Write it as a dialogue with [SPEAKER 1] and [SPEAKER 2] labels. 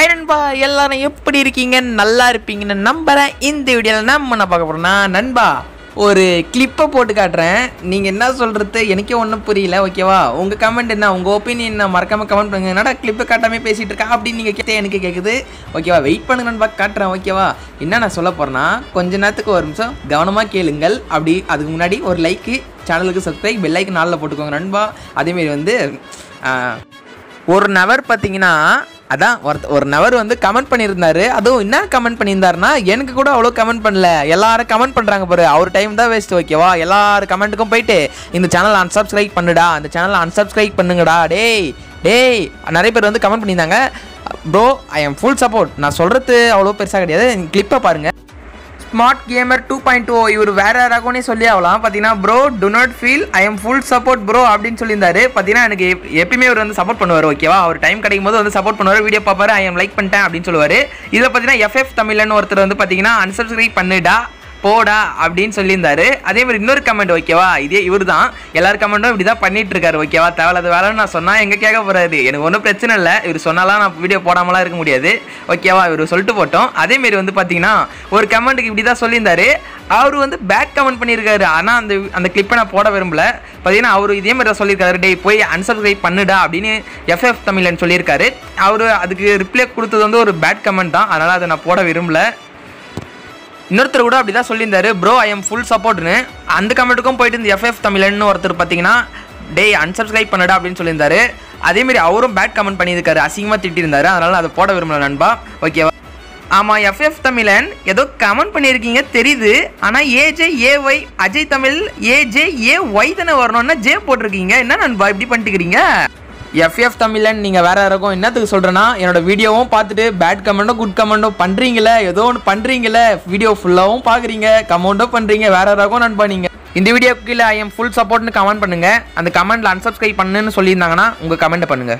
[SPEAKER 1] High நண்பா. எல்லாரும் எப்படி இருக்கீங்க? நல்லா இருப்பீங்கன்னு நம்புறேன். இந்த வீடியோவில் நம்ம என்ன பார்க்க போகிறோம்னா நண்பா ஒரு கிளிப்பை போட்டு காட்டுறேன். நீங்கள் என்ன சொல்கிறது எனக்கே ஒன்றும் புரியல. ஓகேவா உங்கள் கமெண்ட் என்ன? உங்கள் ஒப்பீனியன் என்ன? மறக்காமல் கமெண்ட் பண்ணுங்க. என்னடா கிளிப்பை காட்டாமே பேசிகிட்டு இருக்கா? அப்படின்னு நீங்கள் கேட்டே எனக்கு கேட்குது ஓகேவா வெயிட் பண்ணுங்க நண்பா. காட்டுறேன். ஓகேவா என்ன நான் சொல்ல போகிறேன்னா கொஞ்ச நேரத்துக்கு ஒரு நிமிஷம் கவனமாக கேளுங்கள். அப்படி அதுக்கு முன்னாடி ஒரு லைக்கு சேனலுக்கு சப்ஸ்கிரைப் பெல்லைக்கு நாளில் போட்டுக்கோங்க நண்பா. அதேமாரி வந்து ஒரு நபர் பார்த்தீங்கன்னா அதான் ஒருத்த ஒரு நபர் வந்து கமெண்ட் பண்ணியிருந்தாரு. அதுவும் என்ன கமெண்ட் பண்ணியிருந்தாருன்னா எனக்கு கூட அவ்வளோ கமெண்ட் பண்ணல. எல்லாரும் கமெண்ட் பண்ணுறாங்க பாரு. அவர் டைம் தான் வேஸ்ட் ஓகேவா எல்லாரும் கமெண்ட்டுக்கும் போயிட்டு இந்த சேனலை அன்சப்ஸ்கிரைப் பண்ணுடா. இந்த சேனலை அன்சப்ஸ்கிரைப் பண்ணுங்கடா. டேய் டேய். நிறைய பேர் வந்து கமெண்ட் பண்ணியிருந்தாங்க. Bro I am full support நான் சொல்கிறது அவ்வளோ பெருசாக கிடையாது. கிளிப்பை பாருங்கள் smart gamer two point O இவர் வேற யாராகனே சொல்லி ஆகலாம். பார்த்தீங்கன்னா bro do not feel I am full support bro அப்படின்னு சொல்லியிருந்தாரு. பார்த்தீங்கன்னா எனக்கு எப்பயுமே அவர் வந்து சப்போர்ட் பண்ணுவார் ஓகேவா அவர் டைம் கிடைக்கும் போது வந்து சப்போர்ட் பண்ணுவார் வீடியோ பார்ப்பாரு ஐ எம் லைக் பண்ணிட்டேன் அப்படின்னு சொல்லுவார். இதில் பார்த்தீங்கன்னா எஃப்எஃப் தமிழ்னு ஒருத்தர் வந்து பார்த்தீங்கன்னா அன்சப்ஸ்கிரைப் பண்ணிடா போடா அப்படின்னு சொல்லியிருந்தாரு. அதே மாதிரி இன்னொரு கமெண்ட் ஓகேவா இதே இவர் தான் எல்லார் கமெண்ட்டும் இப்படி தான் பண்ணிட்டு இருக்காரு ஓகேவா தேவையில்லாத வேலைன்னு நான் சொன்னால் எங்கே கேட்க போகிறாரு எனக்கு ஒன்றும் பிரச்சனை இல்லை. இவர் சொன்னாலாம் நான் வீடியோ போடாமலாம் இருக்க முடியாது. ஓகேவா இவர் சொல்லிட்டு போட்டோம். அதேமாரி வந்து பார்த்தீங்கன்னா ஒரு கமெண்ட்டுக்கு இப்படி தான் சொல்லியிருந்தாரு. அவர் வந்து பேக் கமெண்ட் பண்ணியிருக்காரு. ஆனால் அந்த அந்த கிளிப்பை நான் போட விரும்பல. பார்த்தீங்கன்னா அவர் இதே மாதிரி தான் சொல்லியிருக்காரு. டே போய் அன்சப்ஸ்கிரைப் பண்ணுடா அப்படின்னு எஃப்எஃப் தமிழன் சொல்லியிருக்காரு. அவர் அதுக்கு ரிப்ளை கொடுத்தது வந்து ஒரு பேட் கமெண்ட் தான். அதனால் அதை நான் போட விரும்பல. இன்னொருத்தர் கூட அப்படி தான் சொல்லியிருந்தாரு. ப்ரோ ஐ எம் ஃபுல் சப்போர்ட்னு அந்த கமெண்ட்டுக்கும் போயிட்டு இந்த எஃப்எஃப் தமிழன் ஒருத்தர் பார்த்தீங்கன்னா டேய் அன்சப்ஸ்கிரைப் பண்ணடா அப்படின்னு சொல்லியிருந்தாரு. அதேமாரி அவரும் பேட் கமெண்ட் பண்ணியிருக்காரு. அசிங்கமாக திட்டிருந்தாரு அதனால் அதை போட விரும்பல நண்பா. ஓகேவா ஆமாம் எஃப்எஃப் தமிழன் ஏதோ கமெண்ட் பண்ணியிருக்கீங்க தெரியுது. ஆனால் AJ A Y Ajay Tamil AJ A Y தானே வரணும்னா ஜே போட்டிருக்கீங்க. என்ன நண்பா இப்படி பண்ணிட்டுக்கிறீங்க? எஃப்எஃப் தமிழன் நீங்கள் வேறு யாருக்கும் என்னத்துக்கு சொல்கிறேன்னா என்னோட வீடியோவும் பார்த்துட்டு பேட் கமெண்ட்டும் குட் கமெண்ட்டோ பண்ணுறீங்களே ஏதோ ஒன்று பண்ணுறீங்களே வீடியோ ஃபுல்லாகவும் பார்க்குறீங்க கமெண்ட்டோ பண்ணுறீங்க வேறு யாராக்கும் நண்பா நீங்கள் இந்த வீடியோ கீழே ஐ எம் ஃபுல் சப்போர்ட்னு கமெண்ட் பண்ணுங்கள் அந்த கமெண்ட்டில் அன்சப்ஸ்கிரைப் பண்ணுன்னு சொல்லியிருந்தாங்கன்னா உங்கள் கமெண்ட்டை பண்ணுங்கள்